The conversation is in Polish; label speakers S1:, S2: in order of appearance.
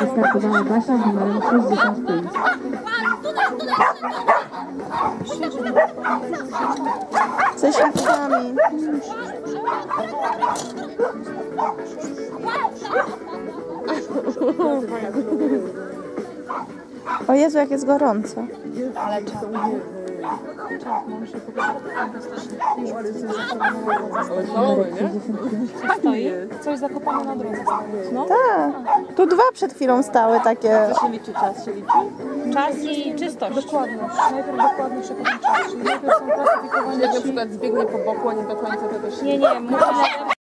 S1: Wystartowała Basia z numerem 65.
S2: Ze świadkami. O Jezu, jak jest gorąco.
S3: Stoi. Coś zakopane na drodze. No.
S2: Tak. Tu dwa przed chwilą stały takie.
S4: się liczy czas, się liczy?
S3: Czas i czystość. Dokładność. Najpierw dokładnie przekazać czas. Czyli najpierw są klasyfikowane
S4: Jak na przykład zbiegnie po boku, a nie do końca tego się
S3: Nie, nie, musimy